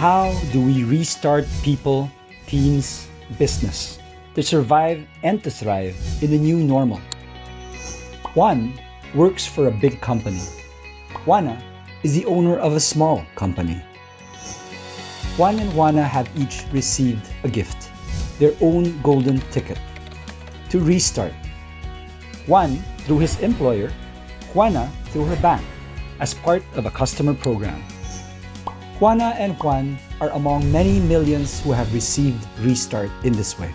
How do we restart people, teams, business to survive and to thrive in the new normal? Juan works for a big company. Juana is the owner of a small company. Juan and Juana have each received a gift, their own golden ticket to restart. Juan through his employer, Juana through her bank as part of a customer program. Juana and Juan are among many millions who have received Restart in this way,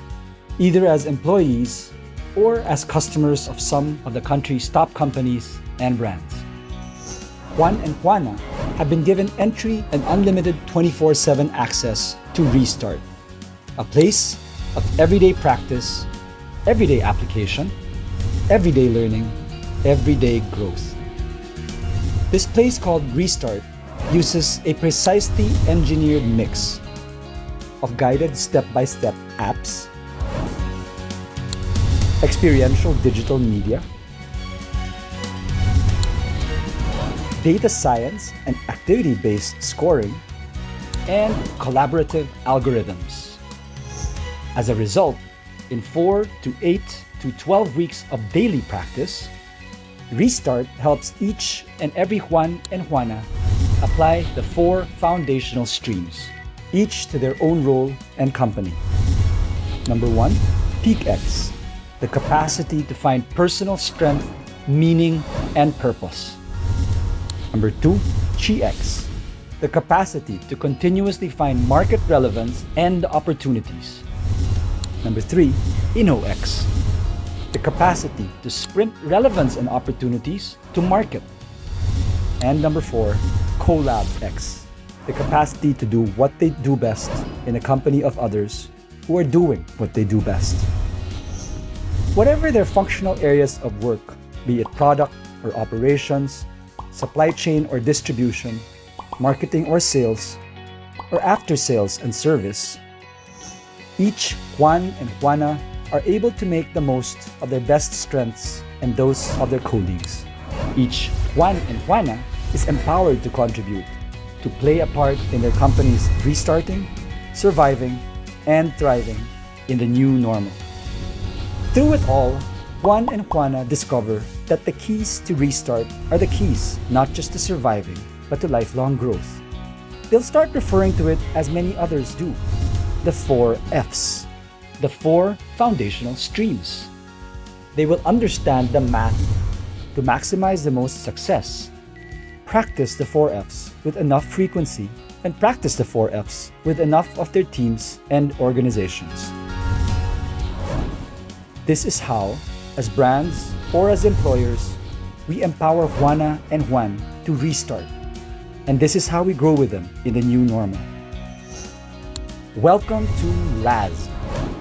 either as employees or as customers of some of the country's top companies and brands. Juan and Juana have been given entry and unlimited 24 7 access to Restart, a place of everyday practice, everyday application, everyday learning, everyday growth. This place called Restart uses a precisely engineered mix of guided step-by-step apps, experiential digital media, data science and activity-based scoring, and collaborative algorithms. As a result, in 4 to 8 to 12 weeks of daily practice, Restart helps each and every Juan and Juana apply the four foundational streams, each to their own role and company. Number one, Peak X, the capacity to find personal strength, meaning, and purpose. Number two, ChiX, the capacity to continuously find market relevance and opportunities. Number three, InnoX, the capacity to sprint relevance and opportunities to market. And number four, Collab X, the capacity to do what they do best in a company of others who are doing what they do best. Whatever their functional areas of work, be it product or operations, supply chain or distribution, marketing or sales, or after sales and service, each Juan and Juana are able to make the most of their best strengths and those of their colleagues. Each Juan and Juana is empowered to contribute, to play a part in their company's restarting, surviving, and thriving in the new normal. Through it all, Juan and Juana discover that the keys to restart are the keys not just to surviving, but to lifelong growth. They'll start referring to it as many others do the four F's, the four foundational streams. They will understand the math to maximize the most success practice the 4Fs with enough frequency and practice the 4Fs with enough of their teams and organizations. This is how, as brands or as employers, we empower Juana and Juan to restart. And this is how we grow with them in the new normal. Welcome to RAS,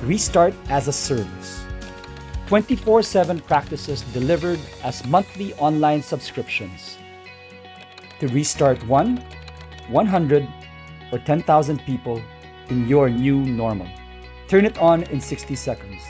Restart as a Service. 24 7 practices delivered as monthly online subscriptions to restart one, 100, or 10,000 people in your new normal. Turn it on in 60 seconds.